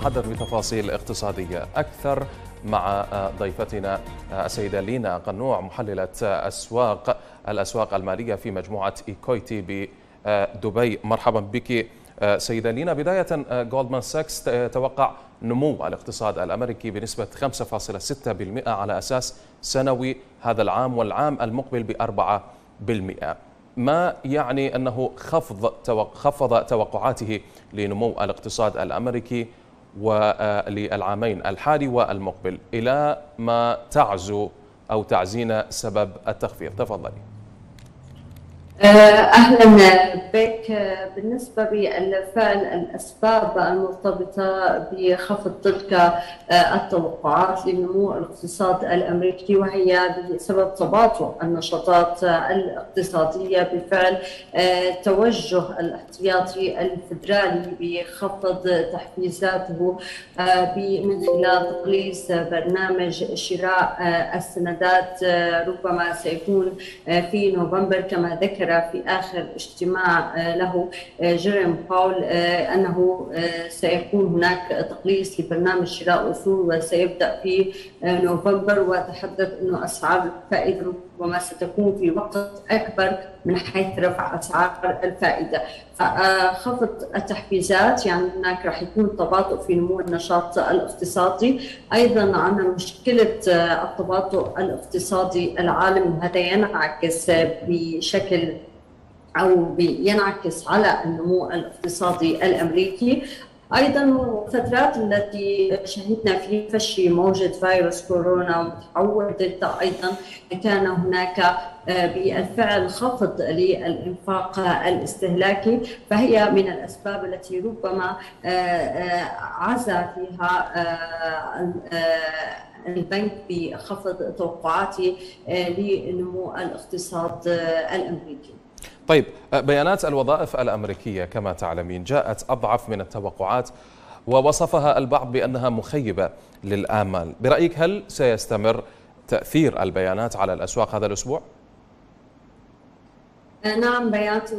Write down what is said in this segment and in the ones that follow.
نتحدث بتفاصيل اقتصادية أكثر مع ضيفتنا السيدة لينا قنوع محللة أسواق الأسواق المالية في مجموعة إيكويتي بدبي. مرحبا بك سيدة لينا. بداية جولدمان ساكس توقع نمو الاقتصاد الأمريكي بنسبة 5.6% على أساس سنوي هذا العام والعام المقبل ب 4% ما يعني أنه خفض خفض توقعاته لنمو الاقتصاد الأمريكي وللعامين الحالي والمقبل إلى ما تعزو أو تعزين سبب التخفيض تفضلي. أهلا بك. بالنسبة بالفعل الأسباب المرتبطة بخفض تلك التوقعات لنمو الاقتصاد الأمريكي وهي بسبب تباطؤ النشاطات الاقتصادية بفعل توجه الاحتياطي الفدرالي بخفض تحفيزاته من خلال تقليص برنامج شراء السندات ربما سيكون في نوفمبر كما ذكر في آخر اجتماع له جيريم باول أنه سيكون هناك تقليص لبرنامج شراء الأصول وسيبدأ في نوفمبر. وتحدث أنه أسعار الفائدة ربما ستكون في وقت أكبر من حيث رفع أسعار الفائدة. خفض التحفيزات يعني هناك راح يكون تباطؤ في نمو النشاط الاقتصادي. أيضا عندنا مشكلة التباطؤ الاقتصادي العالمي وهذا ينعكس بشكل أو ينعكس على النمو الاقتصادي الأمريكي. أيضا الفترات التي شهدنا فيها فشي موجة فيروس كورونا وتحول دلتا أيضا كان هناك بالفعل خفض للإنفاق الاستهلاكي فهي من الأسباب التي ربما عزى فيها البنك بخفض توقعاته لنمو الاقتصاد الأمريكي. طيب بيانات الوظائف الأمريكية كما تعلمين جاءت أضعف من التوقعات ووصفها البعض بأنها مخيبة للآمال، برأيك هل سيستمر تأثير البيانات على الأسواق هذا الأسبوع؟ نعم بيانات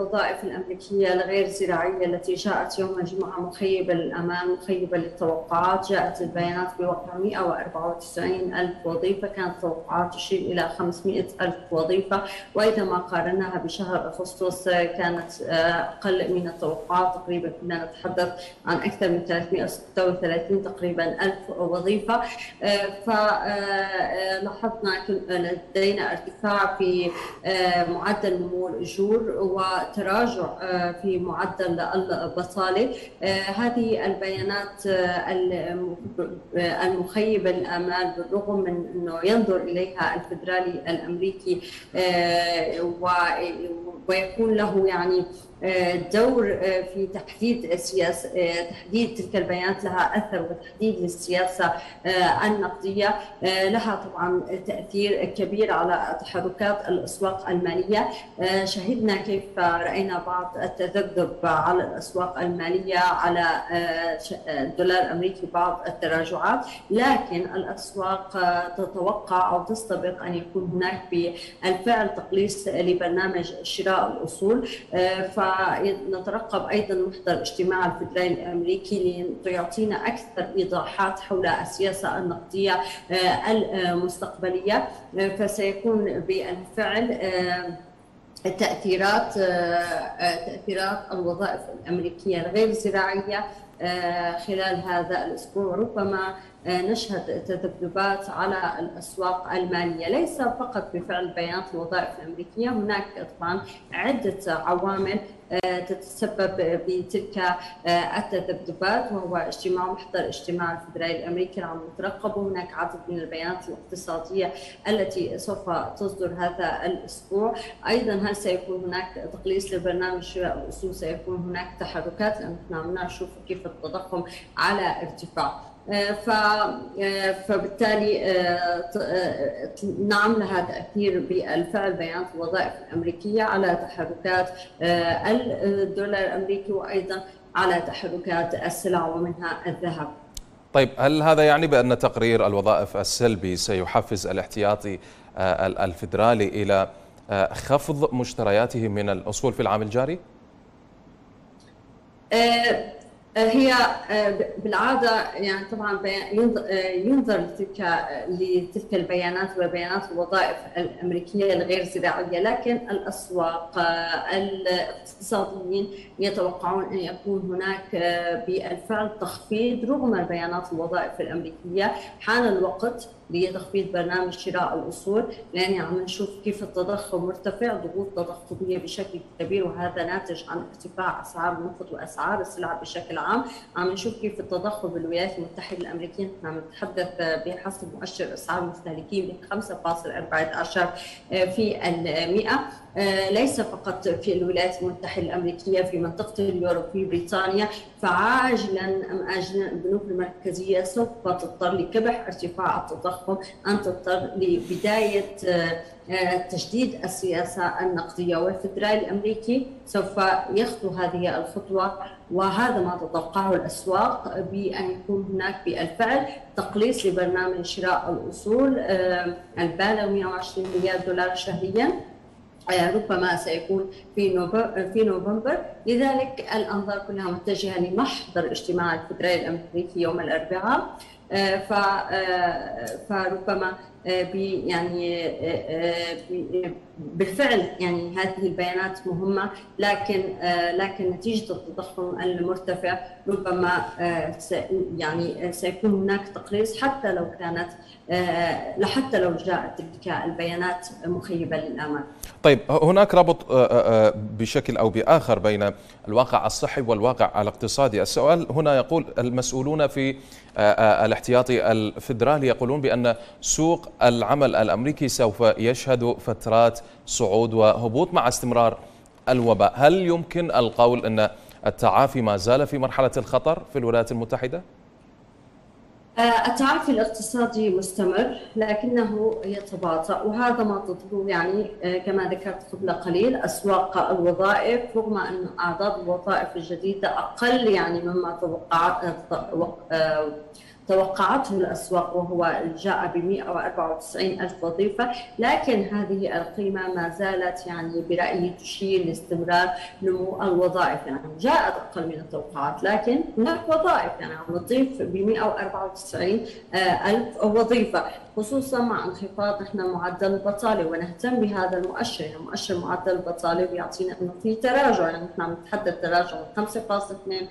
الوظائف الأمريكية الغير زراعية التي جاءت يوم الجمعة مخيبة للأمان مخيبة للتوقعات. جاءت البيانات بوقع 194 ألف وظيفة. كانت توقعات تشير إلى 500 ألف وظيفة. وإذا ما قارناها بشهر أغسطس كانت أقل من التوقعات تقريبا. كنا نتحدث عن أكثر من 336 تقريبا ألف وظيفة. فلاحظنا لدينا ارتفاع في معدل نمو الأجور و تراجع في معدل البطالة. هذه البيانات المخيبه للامال بالرغم من إنه ينظر إليها الفدرالي الأمريكي ويكون له يعني دور في تحديد سياسة تحديد تلك البيانات لها أثر وتحديد للسياسة النقدية. لها طبعا تأثير كبير على تحركات الأسواق المالية. شهدنا كيف رأينا بعض التذبذب على الأسواق المالية على الدولار الأمريكي بعض التراجعات. لكن الأسواق تتوقع أو تستبق أن يكون هناك بالفعل تقليص لبرنامج شراء الأصول. ف فنترقب أيضا محضر اجتماع الفدرالي الأمريكي ليعطينا أكثر إيضاحات حول السياسة النقدية المستقبلية. فسيكون بالفعل تاثيرات تأثيرات الوظائف الأمريكية الغير زراعية خلال هذا الأسبوع. ربما نشهد تذبذبات على الأسواق المالية ليس فقط بفعل بيانات الوظائف الأمريكية هناك طبعا عدة عوامل تتسبب بتلك التذبذبات وهو اجتماع محضر اجتماع الفدرالي الأمريكي اللي عم نترقبه هناك عدد من البيانات الاقتصادية التي سوف تصدر هذا الأسبوع. أيضا هل سيكون هناك تقليص لبرنامج شراء الأصول؟ سيكون هناك تحركات لأن إحنا عم نشوف كيف التضخم على ارتفاع. فبالتالي نعم لها تاثير بالفعل بيانات الوظائف الأمريكية على تحركات الدولار الأمريكي وأيضا على تحركات السلع ومنها الذهب. طيب هل هذا يعني بأن تقرير الوظائف السلبي سيحفز الاحتياطي الفدرالي إلى خفض مشترياته من الأصول في العام الجاري؟ هي بالعادة يعني طبعا ينظر لتلك لتلك البيانات وبيانات الوظائف الأمريكية الغير زراعية لكن الأسواق الاقتصاديين يتوقعون أن يكون هناك بالفعل تخفيض رغم البيانات الوظائف الأمريكية. حان الوقت لتخفيض برنامج شراء الاصول لأن عم نشوف كيف التضخم مرتفع ضغوط تضخمية بشكل كبير وهذا ناتج عن ارتفاع أسعار النفط وأسعار السلع بشكل عام. عم نشوف كيف التضخم بالولايات المتحدة الأمريكية نحن عم نتحدث بحسب مؤشر أسعار المستهلكين ب 5.14 في المئة. ليس فقط في الولايات المتحدة الأمريكية في منطقة اليورو في بريطانيا. فعاجلا أم اجلا البنوك المركزية سوف تضطر لكبح ارتفاع التضخم أن تضطر لبداية تجديد السياسة النقدية. والفدرالي الأمريكي سوف يخطو هذه الخطوة وهذا ما تتوقعه الأسواق بأن يكون هناك بالفعل تقليص لبرنامج شراء الأصول البالغ 120 مليار دولار شهريا. ربما سيكون في في نوفمبر. لذلك الأنظار كلها متجهة لمحضر اجتماع الفدرالي الامريكي يوم الأربعاء. فربما يعني بالفعل يعني هذه البيانات مهمة لكن لكن نتيجة التضخم المرتفع ربما يعني سيكون هناك تقليص حتى لو كانت لحتى لو جاءت تلك البيانات مخيبة للامال. طيب هناك ربط بشكل أو بآخر بين الواقع الصحي والواقع الاقتصادي، السؤال هنا يقول المسؤولون في الاحتياطي الفدرالي يقولون بأن سوق العمل الأمريكي سوف يشهد فترات صعود وهبوط مع استمرار الوباء، هل يمكن القول أن التعافي ما زال في مرحلة الخطر في الولايات المتحدة؟ التعافي الاقتصادي مستمر لكنه يتباطأ وهذا ما تطلبه يعني كما ذكرت قبل قليل أسواق الوظائف رغم أن أعداد الوظائف الجديدة أقل يعني مما توقعت توقعته الأسواق وهو جاء ب 194 ألف وظيفة لكن هذه القيمة ما زالت يعني برأيي تشير لاستمرار نمو الوظائف. يعني جاءت أقل من التوقعات لكن هناك وظائف. يعني نضيف ب 194 ألف وظيفة. خصوصا مع انخفاض نحن معدل البطالة ونهتم بهذا المؤشر. يعني مؤشر معدل البطالة بيعطينا إنه في تراجع. يعني نحن عم نتحدث تراجع من 5.2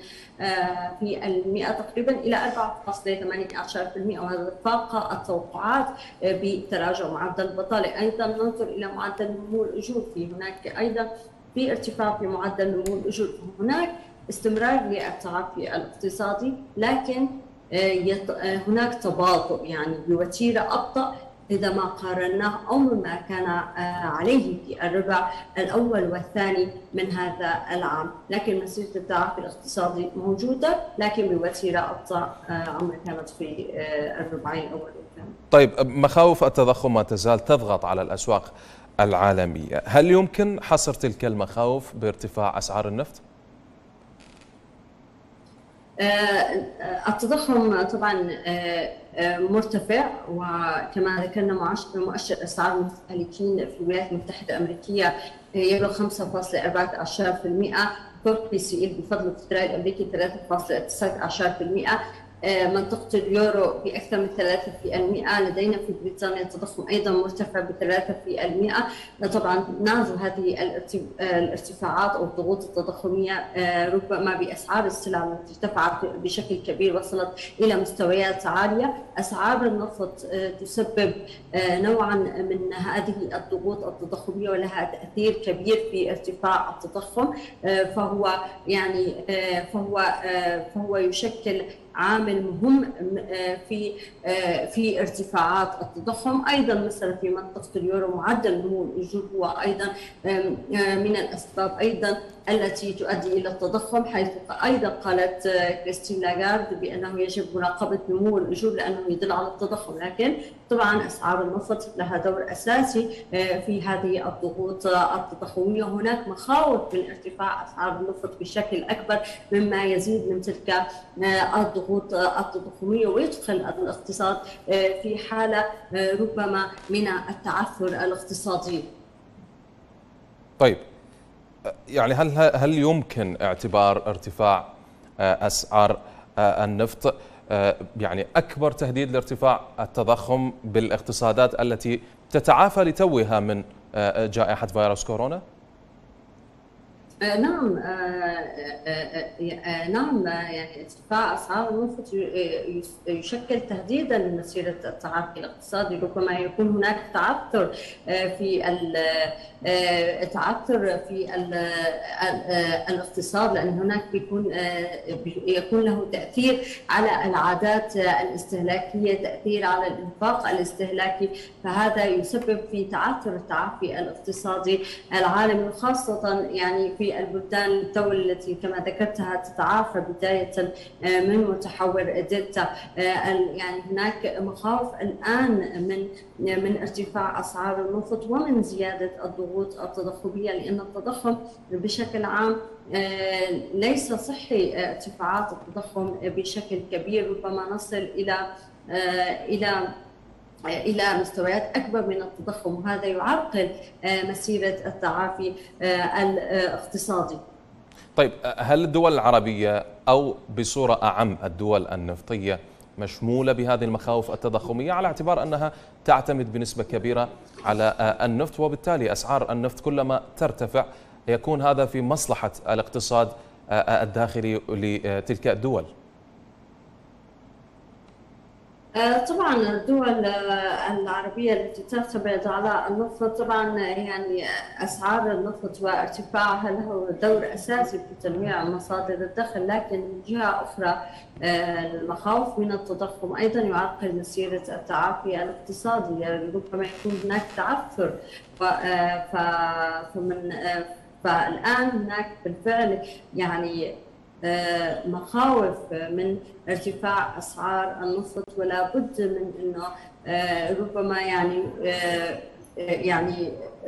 في المئة تقريبا إلى 4.18% وهذا فاق التوقعات بتراجع معدل البطالة. أيضا ننظر إلى معدل نمو الأجور. في هناك أيضا في ارتفاع في معدل نمو الأجور. هناك استمرار للتعافي الاقتصادي لكن هناك تباطؤ يعني بوتيره أبطأ إذا ما قارناه أو مما كان عليه في الربع الأول والثاني من هذا العام، لكن مسيرة التعافي الاقتصادي موجودة لكن بوتيره أبطأ عما كانت في الربعين الأول والثاني. طيب مخاوف التضخم ما تزال تضغط على الأسواق العالمية، هل يمكن حصر تلك المخاوف بارتفاع أسعار النفط؟ التضخم طبعا مرتفع وكما ذكرنا مؤشر أسعار المستهلكين في الولايات المتحدة الأمريكية يبلغ 5.14% فوق بي سي ال بفضل الفدرالي الأمريكي 3.19% منطقة اليورو بأكثر من 3% لدينا في بريطانيا التضخم أيضا مرتفع ب 3% طبعا نعزو هذه الارتفاعات أو الضغوط التضخمية ربما بأسعار السلع التي ارتفعت بشكل كبير وصلت إلى مستويات عالية. أسعار النفط تسبب نوعا من هذه الضغوط التضخمية ولها تأثير كبير في ارتفاع التضخم. فهو يعني فهو فهو يشكل عامل مهم في في ارتفاعات التضخم. أيضا مثلا في منطقة اليورو معدل نمو الأجور هو أيضا من الأسباب أيضا التي تؤدي إلى التضخم حيث أيضا قالت كريستين لاغارد بأنه يجب مراقبة نمو الأجور لأنه يدل على التضخم. لكن طبعا أسعار النفط لها دور أساسي في هذه الضغوط التضخمية هناك مخاوف من ارتفاع أسعار النفط بشكل أكبر مما يزيد من تلك الضغوط التضخمية ويدخل الاقتصاد في حالة ربما من التعثر الاقتصادي. طيب يعني هل هل يمكن اعتبار ارتفاع أسعار النفط يعني أكبر تهديد لارتفاع التضخم بالاقتصادات التي تتعافى لتوها من جائحة فيروس كورونا؟ آه، نعم آه، آه، نعم يعني ارتفاع أسعار النفط يشكل تهديدا لمسيرة التعافي الاقتصادي ربما يكون هناك تعثر في تعثر في الاقتصاد لأن هناك بيكون يكون له تأثير على العادات الاستهلاكية تأثير على الإنفاق الاستهلاكي. فهذا يسبب في تعثر التعافي الاقتصادي العالمي خاصه يعني في البلدان الدول التي كما ذكرتها تتعافى بداية آه، من متحور دلتا. آه، يعني هناك مخاوف الآن من من ارتفاع أسعار النفط ومن زيادة الضغوط التضخمية لأن التضخم بشكل عام آه، ليس صحي ارتفاعات التضخم بشكل كبير ربما نصل إلى إلى إلى مستويات أكبر من التضخم وهذا يعرقل آه، مسيرة التعافي آه، الاقتصادي. طيب هل الدول العربية أو بصورة أعم الدول النفطية مشمولة بهذه المخاوف التضخمية على اعتبار أنها تعتمد بنسبة كبيرة على آه، النفط وبالتالي أسعار النفط كلما ترتفع يكون هذا في مصلحة الاقتصاد الداخلي لتلك الدول. آه، طبعا الدول العربية التي تعتمد على النفط طبعا يعني أسعار النفط وارتفاعها له دور أساسي في تنويع مصادر الدخل لكن من جهة أخرى آه، المخاوف من التضخم أيضا يعرقل مسيرة التعافي الاقتصادي. يعني ربما يكون هناك تعثر آه، فمن فالآن هناك بالفعل يعني آه، مخاوف من ارتفاع أسعار النفط ولا بد من إنه آه، ربما يعني آه، يعني آه،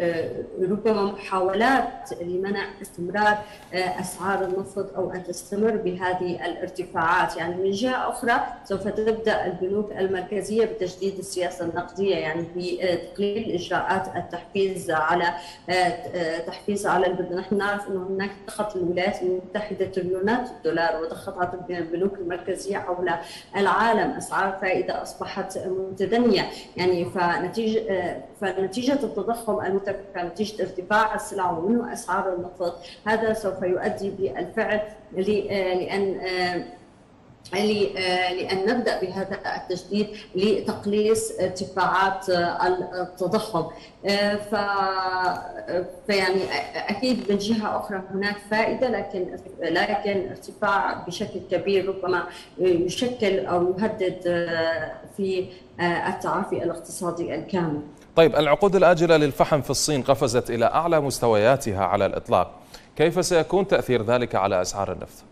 ربما محاولات لمنع استمرار آه، أسعار النفط أو أن تستمر بهذه الارتفاعات، يعني من جهة أخرى سوف تبدأ البنوك المركزية بتجديد السياسة النقدية يعني بتقليل إجراءات التحفيز على آه، تحفيز على البلد، نحن نعرف إنه هناك ضغط الولايات المتحدة تريليونات الدولار وضغطت البنوك المركزية حول العالم، أسعار فائدة أصبحت متدنية، يعني فنتيجة فنتيجة التضخم نتيجه ارتفاع السلع ومنه أسعار النفط هذا سوف يؤدي بالفعل لأن لأن نبدأ بهذا التجديد لتقليص ارتفاعات التضخم ف فيعني أكيد من جهة أخرى هناك فائدة لكن لكن ارتفاع بشكل كبير ربما يشكل أو يهدد في التعافي الاقتصادي الكامل. طيب العقود الآجلة للفحم في الصين قفزت إلى أعلى مستوياتها على الإطلاق. كيف سيكون تأثير ذلك على أسعار النفط؟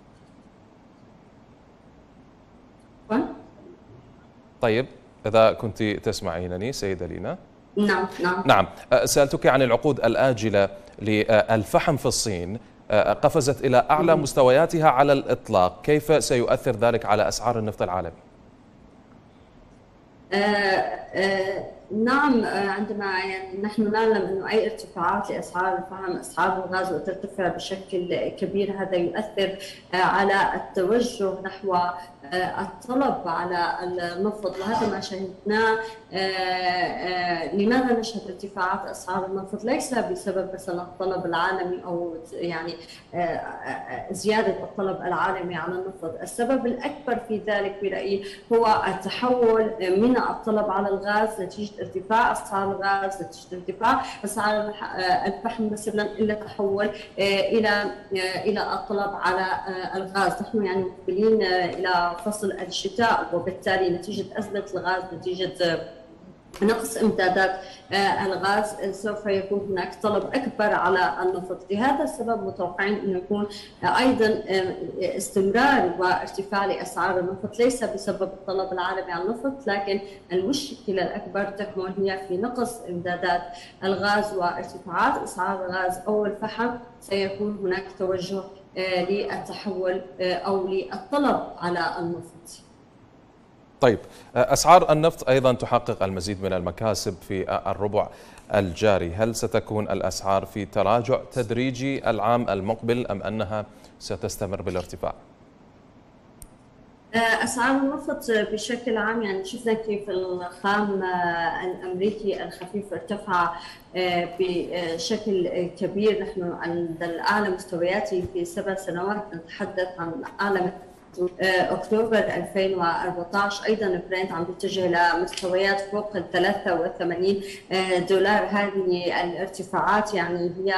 طيب إذا كنت تسمعينني سيدة لينا. نعم نعم. نعم. أه، سألتك عن العقود الآجلة للفحم في الصين. أه، قفزت إلى أعلى مستوياتها على الإطلاق. كيف سيؤثر ذلك على أسعار النفط العالمي؟ أه أه نعم آه، عندما يعني نحن نعلم إنه أي ارتفاعات لاسعار الفحم اسعار الغاز وترتفع بشكل كبير هذا يؤثر آه، على التوجه نحو آه، الطلب على النفط وهذا ما شهدناه لماذا نشهد ارتفاعات اسعار النفط ليس بسبب مثلا الطلب العالمي أو يعني زيادة الطلب العالمي على النفط السبب الأكبر في ذلك برأيي هو التحول من الطلب على الغاز نتيجة ارتفاع اسعار الغاز نتيجه ارتفاع اسعار الفحم مثلا إلا تحول آه، إلى آه، إلى الطلب على آه، الغاز، نحن يعني مقبلين إلى فصل الشتاء وبالتالي نتيجة أزمة الغاز نتيجة نقص إمدادات آه، الغاز سوف يكون هناك طلب أكبر على النفط، لهذا السبب متوقعين انه يكون أيضا آه، استمرار وارتفاع لأسعار النفط. ليس بسبب الطلب العالمي على النفط لكن المشكلة الأكبر تكمن هي في نقص إمدادات الغاز وارتفاعات أسعار الغاز. أو الفحم سيكون هناك توجه آه، للتحول أو للطلب على النفط. طيب أسعار النفط أيضا تحقق المزيد من المكاسب في الربع الجاري هل ستكون الأسعار في تراجع تدريجي العام المقبل أم أنها ستستمر بالارتفاع؟ أسعار النفط بشكل عام يعني شفنا كيف الخام الأمريكي الخفيف ارتفع بشكل كبير نحن عند الأعلى مستوياته في سبع سنوات نتحدث عن أعلى أكتوبر 2014 أيضا برنت عم بيتجه لمستويات فوق ال 83 دولار. هذه الارتفاعات يعني هي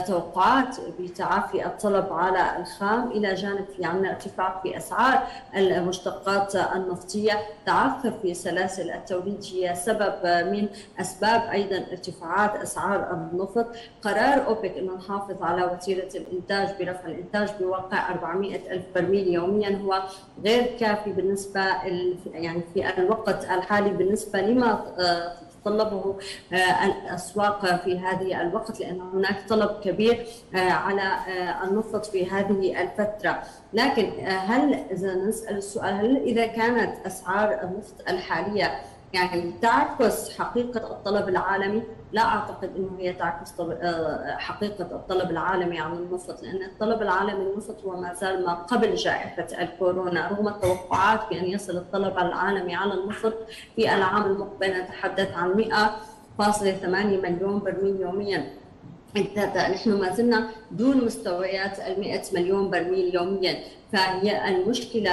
توقعات بتعافي الطلب على الخام. إلى جانب في عندنا ارتفاع في أسعار المشتقات النفطية تعثر في سلاسل التوريد هي سبب من أسباب أيضا ارتفاعات أسعار النفط. قرار أوبك إنه نحافظ على وتيرة الإنتاج. برفع الإنتاج بواقع 400 ألف برميل يوميا. هو غير كافي بالنسبة يعني في الوقت الحالي بالنسبة لما تتطلبه الأسواق في هذه الوقت لأن هناك طلب كبير على النفط في هذه الفترة، لكن هل اذا نسال السؤال هل إذا كانت أسعار النفط الحالية يعني تعكس حقيقة الطلب العالمي؟ لا أعتقد أنه هي تعكس حقيقة الطلب العالمي عن النفط لأن الطلب العالمي للنفط هو ما زال ما قبل جائحة الكورونا رغم التوقعات بأن يصل الطلب العالمي على النفط في العام المقبل نتحدث عن 100.8 مليون برميل يوميا. نحن ما زلنا دون مستويات ال 100 مليون برميل يوميا. فهي المشكلة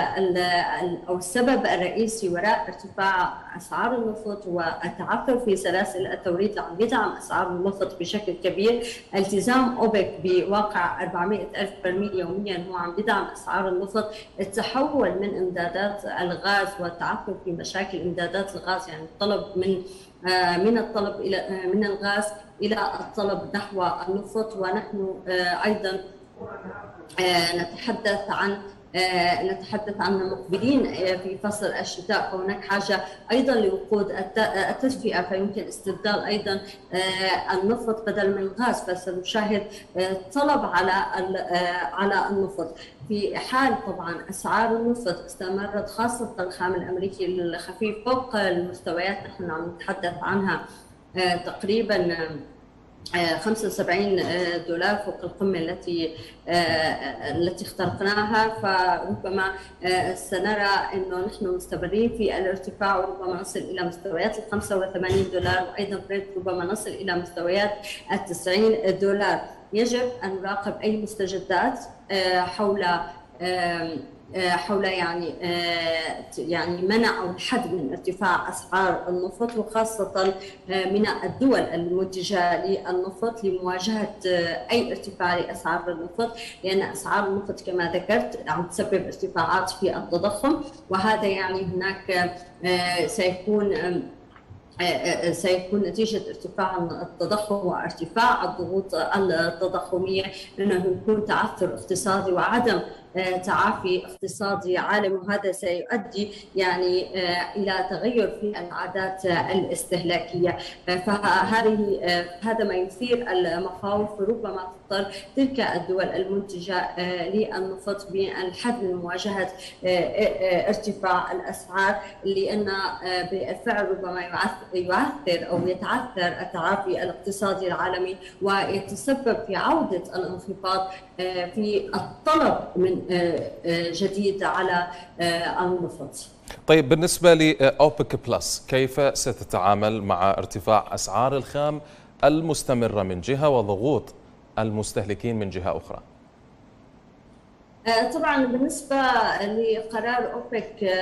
أو السبب الرئيسي وراء ارتفاع أسعار النفط والتعثر في سلاسل التوريد اللي عم يدعم أسعار النفط بشكل كبير. التزام أوبك بواقع 400 ألف برميل يوميا هو عم يدعم أسعار النفط التحول من إمدادات الغاز والتعثر في مشاكل إمدادات الغاز يعني الطلب من من الطلب إلى من الغاز إلى الطلب نحو النفط ونحن أيضا نتحدث عن نتحدث عن المقبلين في فصل الشتاء فهناك حاجة أيضا لوقود التدفئه فيمكن استبدال أيضا النفط بدل من الغاز فسنشاهد طلب على على النفط. في حال طبعا أسعار النفط استمرت خاصة الخام الأمريكي الخفيف فوق المستويات نحن عم نتحدث عنها تقريبا 75 دولار فوق القمة التي التي اخترقناها. فربما سنرى إنه نحن مستمرين في الارتفاع وربما نصل إلى مستويات ال 85 دولار. وأيضا ربما نصل إلى مستويات ال 90 دولار. يجب أن نراقب أي مستجدات حول حول يعني يعني منع أو الحد من ارتفاع أسعار النفط وخاصة من الدول المنتجه للنفط لمواجهة أي ارتفاع لأسعار النفط لأن أسعار النفط كما ذكرت عم تسبب ارتفاعات في التضخم وهذا يعني هناك سيكون سيكون نتيجة ارتفاع التضخم وارتفاع الضغوط التضخمية أنه يكون تعثر اقتصادي وعدم تعافي اقتصادي عالمي وهذا سيؤدي يعني إلى تغير في العادات الاستهلاكية. فهذه هذا ما يثير المخاوف وربما تضطر تلك الدول المنتجة للنفط بالحد من مواجهة ارتفاع الأسعار لأن بالفعل ربما يؤثر أو يتعثر التعافي الاقتصادي العالمي ويتسبب في عودة الانخفاض في الطلب من جديد على النفط طيب بالنسبة لأوبك بلس كيف ستتعامل مع ارتفاع أسعار الخام المستمرة من جهة وضغوط المستهلكين من جهة أخرى؟ طبعا بالنسبة لقرار أوبك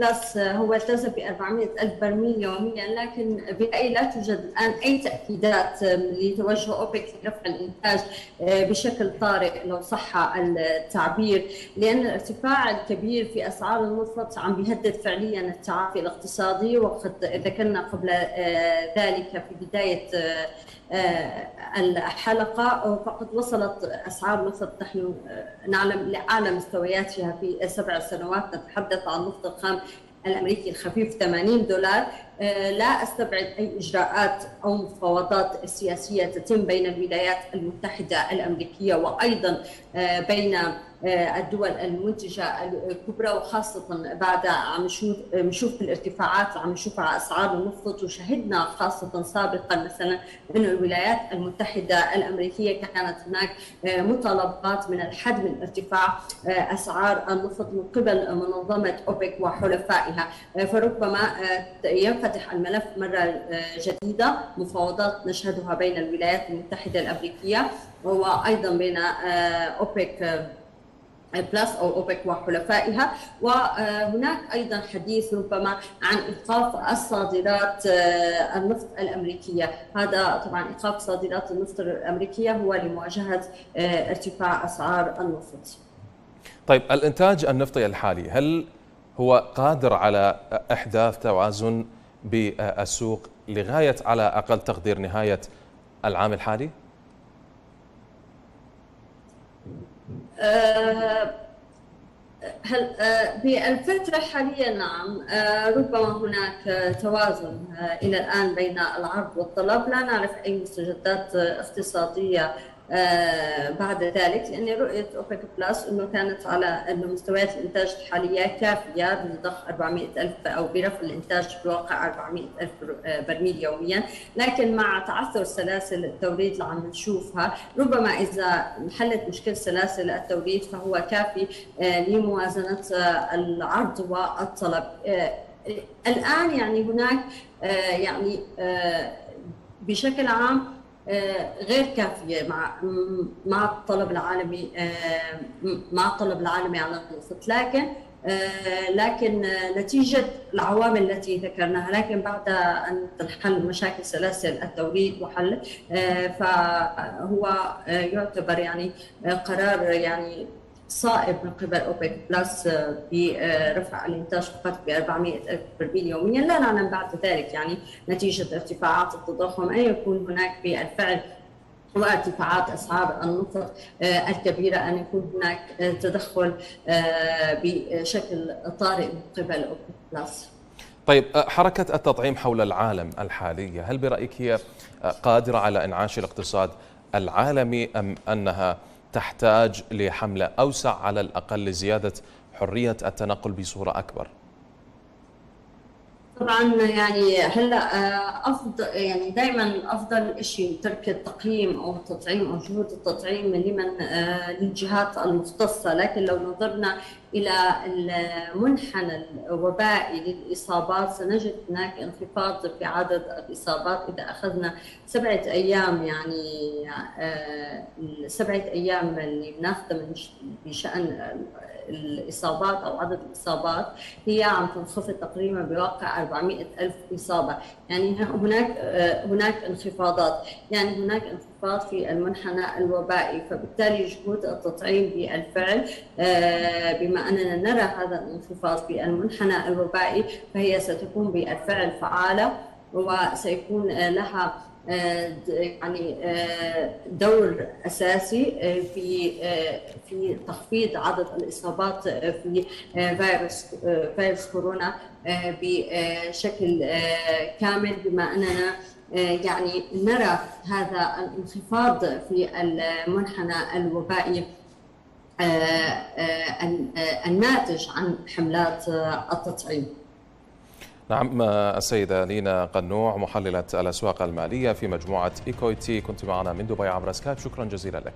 بلس هو التزم ب 400 ألف برميل يوميا لكن برأيي لا توجد الآن أي تأكيدات لتوجه أوبك لرفع الإنتاج بشكل طارئ لو صح التعبير لأن الارتفاع الكبير في أسعار النفط عم بيهدد فعليا التعافي الاقتصادي وقد ذكرنا قبل ذلك في بداية الحلقة فقد وصلت أسعار النفط نحن نعلم لأعلى مستوياتها في سبع سنوات. نتحدث عن نفط الخام الأمريكي الخفيف 80 دولار. لا أستبعد أي إجراءات أو مفاوضات سياسية تتم بين الولايات المتحدة الأمريكية وأيضا بين الدول المنتجة الكبرى وخاصة بعد عم نشوف نشوف الارتفاعات عم نشوف على أسعار النفط وشهدنا خاصة سابقا مثلا انه الولايات المتحدة الأمريكية كانت هناك مطالبات من الحد من ارتفاع أسعار النفط من قبل منظمة أوبك وحلفائها. فربما ينفتح الملف مرة جديدة مفاوضات نشهدها بين الولايات المتحدة الأمريكية وأيضا بين أوبك بلس أو أوبك وحلفائها وهناك أيضا حديث ربما عن إيقاف الصادرات النفط الأمريكية، هذا طبعا إيقاف صادرات النفط الأمريكية هو لمواجهة ارتفاع أسعار النفط. طيب الإنتاج النفطي الحالي هل هو قادر على إحداث توازن بالسوق لغاية على أقل تقدير نهاية العام الحالي؟ هل بالفترة حاليا نعم ربما هناك توازن إلى الآن بين العرض والطلب. لا نعرف أي مستجدات اقتصادية بعد ذلك لأن رؤية أوبك بلس إنه كانت على إنه مستويات الإنتاج الحالية كافية بضخ 400 ألف أو برفع الإنتاج في الواقع 400 الف برميل يوميا. لكن مع تعثر سلاسل التوريد اللي عم نشوفها ربما إذا انحلت مشكلة سلاسل التوريد فهو كافي لموازنة العرض والطلب. الآن يعني هناك يعني بشكل عام غير كافية مع مع الطلب العالمي مع الطلب العالمي على النفط لكن لكن نتيجة العوامل التي ذكرناها. لكن بعد أن تنحل مشاكل سلاسل التوريد وحل فهو يعتبر يعني قرار يعني صائب من قبل أوبك بلس برفع الإنتاج فقط ب 400 الف برميل يوميا لا نعلم بعد ذلك يعني نتيجة ارتفاعات التضخم أن يكون هناك بالفعل وارتفاعات أسعار النفط الكبيرة أن يكون هناك تدخل بشكل طارئ من قبل أوبك بلس. طيب حركة التطعيم حول العالم الحالية هل برأيك هي قادرة على إنعاش الاقتصاد العالمي أم أنها تحتاج لحملة أوسع على الأقل لزيادة حرية التنقل بصورة أكبر. طبعا يعني هلأ افضل يعني دائما أفضل شيء ترك التقييم أو التطعيم أو جهود التطعيم لمن للجهات المختصة. لكن لو نظرنا إلى المنحنى الوبائي للإصابات سنجد هناك انخفاض في عدد الإصابات. إذا أخذنا سبعة أيام يعني سبعة أيام اللي بناخذها من بشأن الإصابات أو عدد الإصابات هي عم تنخفض تقريبا بواقع 400 ألف إصابة. يعني هناك هناك انخفاضات. يعني هناك انخفاض في المنحنى الوبائي فبالتالي جهود التطعيم بالفعل بما أننا نرى هذا الانخفاض في المنحنى الوبائي فهي ستكون بالفعل فعالة وسيكون لها يعني دور أساسي في في تخفيض عدد الإصابات في فيروس فيروس كورونا بشكل كامل بما أننا يعني نرى هذا الانخفاض في المنحنى الوبائي الناتج عن حملات التطعيم. نعم السيدة لينا قنوع محللة الأسواق المالية في مجموعة إيكويتي. كنت معنا من دبي عبر سكايب. شكرا جزيلا لك.